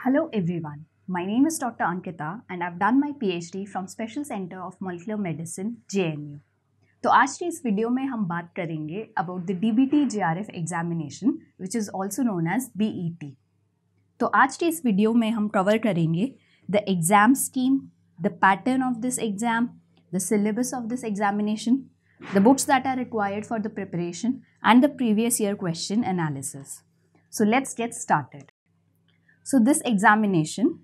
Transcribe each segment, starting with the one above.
Hello everyone. My name is Dr. Ankita and I've done my PhD from Special Center of Molecular Medicine, JNU. तो आज के इस video में हम बात करेंगे about the D B T J R F examination which is also known as B E T तो आज के इस वीडियो में हम कवर करेंगे the exam scheme the pattern of this exam the syllabus of this examination the books that are required for the preparation and the previous year question analysis so let's get started So this examination,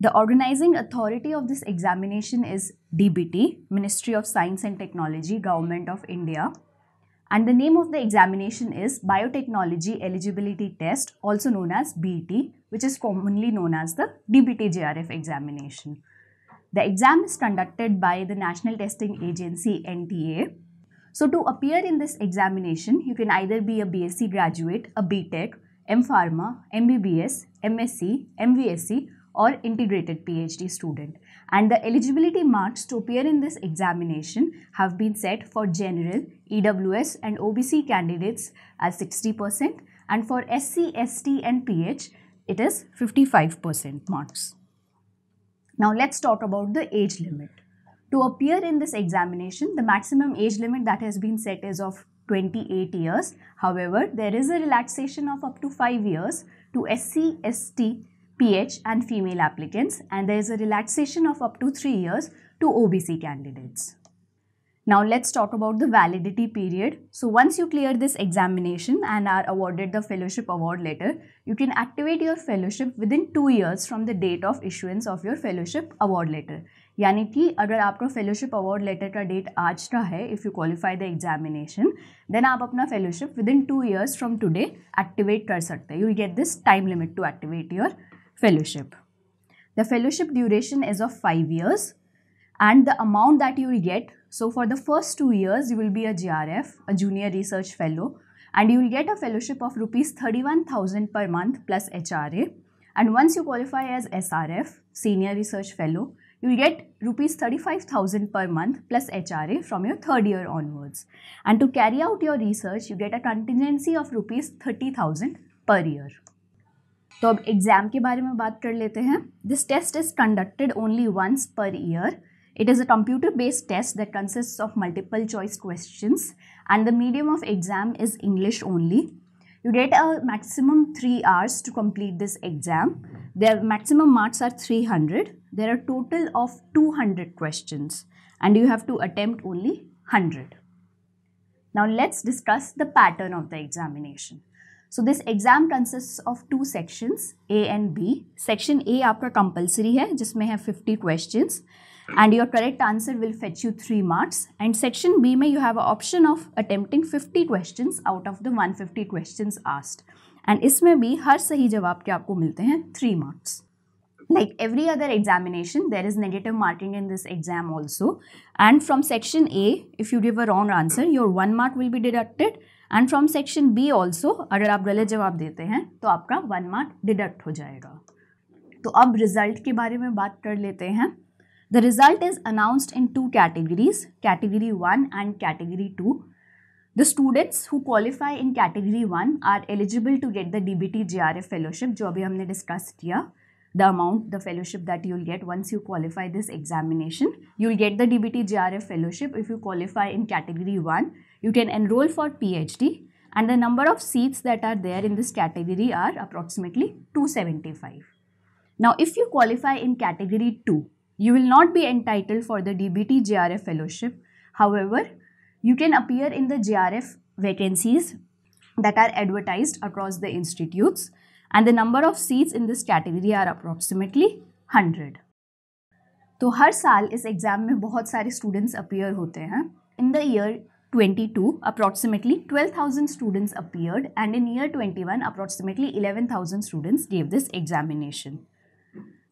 the organizing authority of this examination is DBT, Ministry of Science and Technology, Government of India. And the name of the examination is Biotechnology Eligibility Test, also known as BET, which is commonly known as the DBT JRF examination. The exam is conducted by the National Testing Agency NTA. So to appear in this examination, you can either be a BSc graduate, a BTech, M Pharma, MBBS, MSc, MVSc or integrated PhD student. And the eligibility marks to appear in this examination have been set for general, EWS and OBC candidates as 60% and for SC, ST and PH it is 55% marks. Now let's talk about the age limit. To appear in this examination, the maximum age limit that has been set is of 28 years. However, there is a relaxation of up to 5 years to SC, ST, PH and female applicants and there is a relaxation of up to 3 years to OBC candidates. Now let's talk about the validity period. So once you clear this examination and are awarded the fellowship award letter, you can activate your fellowship within 2 years from the date of issuance of your fellowship award letter. यानी कि अगर आपको fellowship award letter का date आज का है if you qualify the examination then आप अपना fellowship within two years from today activate कर सकते हैं। You get this time limit to activate your fellowship the fellowship duration is of five years and the amount that you get so for the first two years you will be a J R F a junior research fellow and you will get a fellowship of rupees thirty one thousand per month plus H R A and once you qualify as S R F senior research fellow you will get rupees 35000 per month plus HRA from your third year onwards. And to carry out your research, you get a contingency of rupees 30000 per year. तो अब exam के बारे में बात कर लेते हैं this test is conducted only once per year it is a computer based test that consists of multiple choice questions and the medium of exam is English only. You get a maximum 3 hours to complete this exam. The maximum marks are 300 there are total of 200 questions and you have to attempt only 100. Now let's discuss the pattern of the examination. So this exam consists of two sections A and B. Section A आपका compulsory है जिसमें है 50 questions and your correct answer will fetch you 3 marks and section B में you have an option of attempting 50 questions out of the 150 questions asked and इसमें भी हर सही जवाब के आपको मिलते हैं 3 marks. Like every other examination there is negative marking in this exam also and from section a if you give a wrong answer your one mark will be deducted and from section b also अगर आप गलत जवाब देते हैं तो आपका one mark deduct हो जाएगा तो अब रिज़ल्ट के बारे में बात कर लेते हैं the result is announced in two categories category one and category two The students who qualify in category 1 are eligible to get the DBT JRF fellowship जो अभी हमने डिस्कस किया the amount, the fellowship that you'll get once you qualify this examination. You'll get the DBT JRF fellowship if you qualify in category 1. You can enroll for PhD and the number of seats that are there in this category are approximately 275. Now, if you qualify in category 2, you will not be entitled for the DBT JRF fellowship. However, you can appear in the JRF vacancies that are advertised across the institutes and the number of seats in this category are approximately 100. तो हर साल इस exam में बहुत सारे students appear होते हैं in the year 22 approximately 12000 students appeared and in year 21 approximately 11000 students gave this examination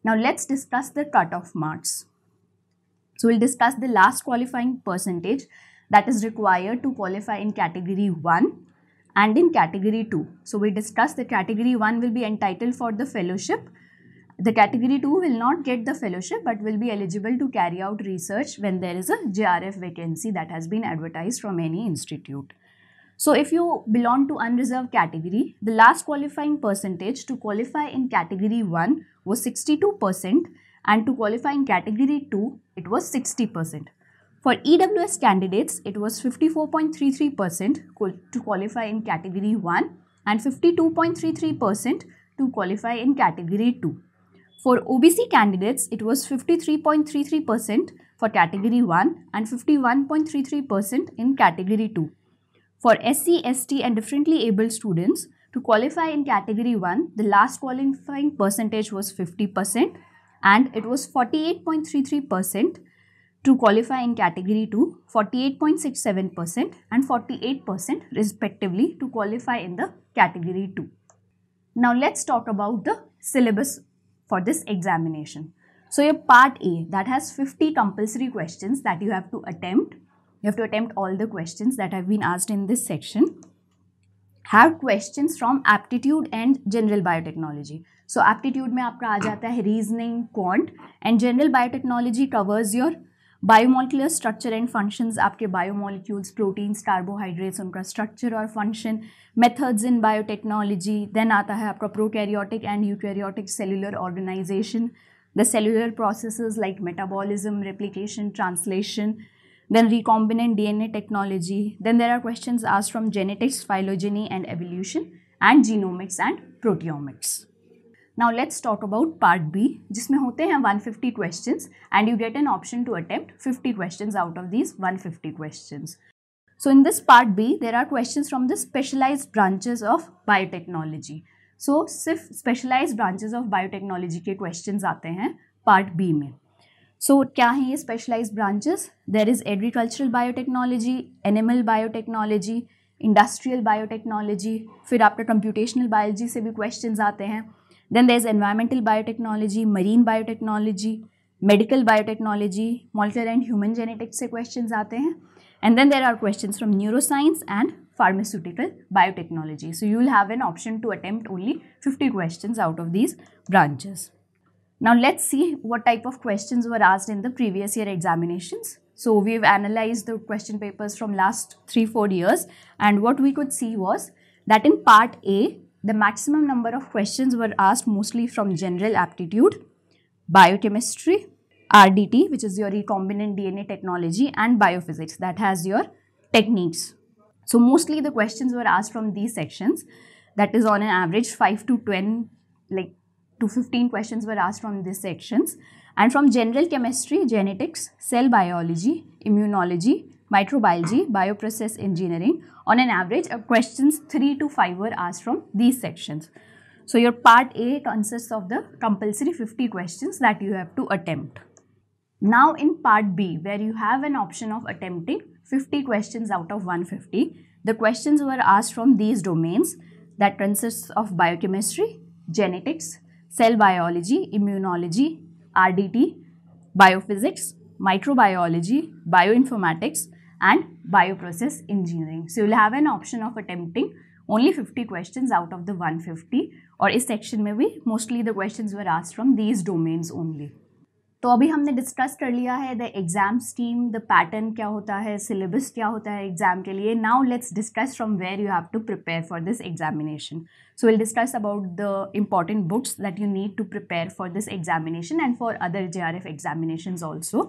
now let's discuss the cutoff marks so we'll discuss the last qualifying percentage that is required to qualify in category 1 and in category 2. So we discussed the category 1 will be entitled for the fellowship. The category 2 will not get the fellowship but will be eligible to carry out research when there is a JRF vacancy that has been advertised from any institute. So if you belong to unreserved category, the last qualifying percentage to qualify in category 1 was 62% and to qualify in category 2 it was 60%. For EWS candidates, it was 54.33% to qualify in category 1 and 52.33% to qualify in category 2. For OBC candidates, it was 53.33% for category 1 and 51.33% in category 2. For SC, ST and differently abled students, to qualify in category 1, the last qualifying percentage was 50% and it was 48.33% to qualify in category 2, 48.67% and 48% respectively to qualify in the category 2. Now let's talk about the syllabus for this examination. So your part A that has 50 compulsory questions that you have to attempt. You have to attempt all the questions that have been asked in this section. Have questions from aptitude and general biotechnology. So aptitude में आपका आ जाता है reasoning, quant and general biotechnology covers your biomolecular structure and functions आपके biomolecules proteins carbohydrates उनका structure और function methods in biotechnology then आता है आपका prokaryotic and eukaryotic cellular organisation the cellular processes like metabolism replication translation then recombinant DNA technology. Then there are questions asked from genetics, phylogeny and evolution and genomics and proteomics. Now let's talk about part B जिसमें होते हैं 150 fifty question and you get an option to attempt 50 question out of these 150 fifty question so in this part B there are questions from the specialise branches of biotechnology so सिर्फ़ specialise branches of biotechnology के question आते हैं part B में. सो so, क्या हैं ये specialise branches there is agricultural biotechnology animal biotechnology industrial biotechnology फिर आपका कंप्यूटेशनल बायोलॉजी से भी क्वेश्चन आते हैं। then there's environmental biotechnology, marine biotechnology, medical biotechnology, molecular and human genetics से questions आते हैं and then there are questions from neuroscience and pharmaceutical biotechnology. So you will have an option to attempt only 50 questions out of these branches. Now let's see what type of questions were asked in the previous year examinations. So we've analyzed the question papers from last 3-4 years and what we could see was that in part A the maximum number of questions were asked mostly from general aptitude, biochemistry, RDT, which is your recombinant DNA technology, and biophysics, that has your techniques. So, mostly the questions were asked from these sections, that is on an average 5 to 10, like to 15 questions were asked from these sections. And from general chemistry, genetics, cell biology, immunology, microbiology, bioprocess engineering, on an average, questions 3 to 5 were asked from these sections. So your part A consists of the compulsory 50 questions that you have to attempt. Now in part B, where you have an option of attempting 50 questions out of 150, the questions were asked from these domains that consists of biochemistry, genetics, cell biology, immunology, RDT, biophysics, microbiology, bioinformatics, and bioprocess engineering. So you'll have an option of attempting only 50 questions out of the 150 और इस section में भी mostly the questions were asked from these domains only तो अभी हमने discuss कर लिया है the exam scheme the pattern क्या होता है सिलेबस क्या होता है एग्जाम के लिए now let's discuss from where you have to prepare for this examination so will discuss about the important books that you need to prepare for this examination and for other J R F examination also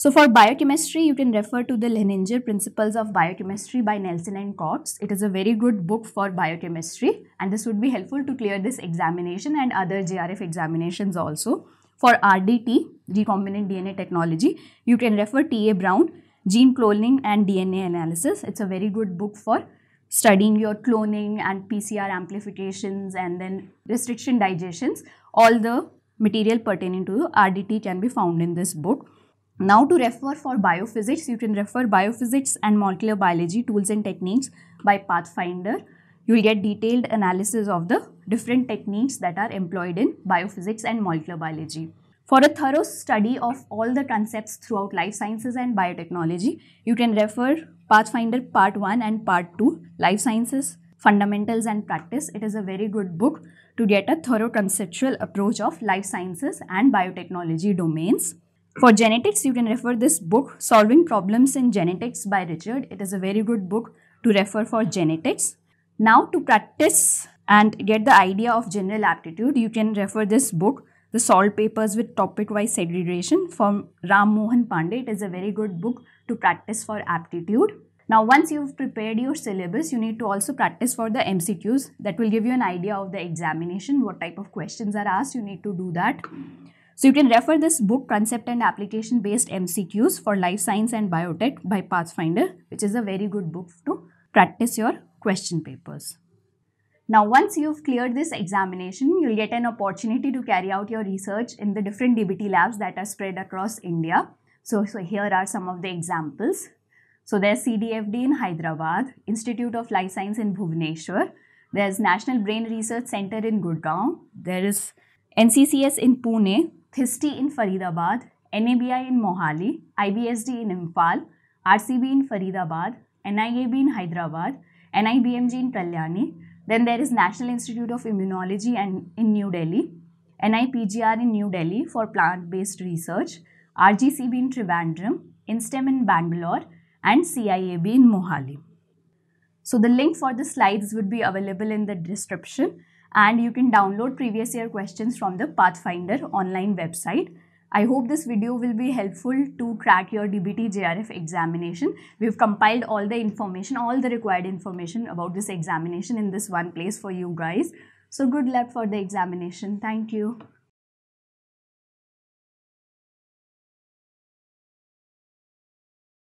so for biochemistry, you can refer to the Lehninger Principles of Biochemistry by Nelson and Cox. It is a very good book for biochemistry and this would be helpful to clear this examination and other JRF examinations also. For RDT, recombinant DNA technology, you can refer T.A. Brown, Gene Cloning and DNA Analysis. It's a very good book for studying your cloning and PCR amplifications and then restriction digestions. All the material pertaining to RDT can be found in this book. Now to refer for biophysics, you can refer biophysics and molecular biology tools and techniques by Pathfinder. You will get detailed analysis of the different techniques that are employed in biophysics and molecular biology. For a thorough study of all the concepts throughout life sciences and biotechnology, you can refer Pathfinder Part 1 and Part 2, Life Sciences, Fundamentals and Practice. It is a very good book to get a thorough conceptual approach of life sciences and biotechnology domains. For genetics, you can refer this book, Solving Problems in Genetics by Richard. It is a very good book to refer for genetics. Now to practice and get the idea of general aptitude, you can refer this book, The Salt Papers with Topic-Wise Segregation from Ram Mohan Pandey. It is a very good book to practice for aptitude. Now, once you've prepared your syllabus, you need to also practice for the MCQs. That will give you an idea of the examination, what type of questions are asked. You need to do that. So you can refer this book, Concept and Application Based MCQs for Life Science and Biotech by Pathfinder, which is a very good book to practice your question papers. Now, once you've cleared this examination, you'll get an opportunity to carry out your research in the different DBT labs that are spread across India. So, so here are some of the examples. So there's CDFD in Hyderabad, Institute of Life Science in Bhubaneswar. There's National Brain Research Center in Gurgaon. There is NCCS in Pune, THSTI in Faridabad, NABI in Mohali, IBSD in Imphal, RCB in Faridabad, NIAB in Hyderabad, NIBMG in Kalyani. Then there is National Institute of Immunology and in New Delhi, NIPGR in New Delhi for plant-based research, RGCB in Trivandrum, INSTEM in Bangalore, and CIAB in Mohali. So the link for the slides would be available in the description and you can download previous year questions from the Pathfinder online website. I hope this video will be helpful to crack your DBT JRF examination. We've compiled all the information, all the required information about this examination in this one place for you guys. So good luck for the examination. Thank you.